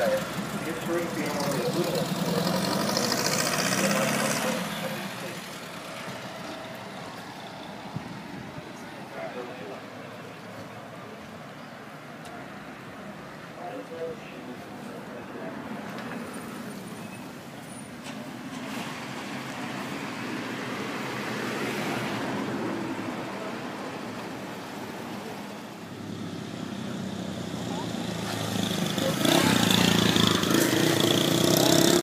History, family, and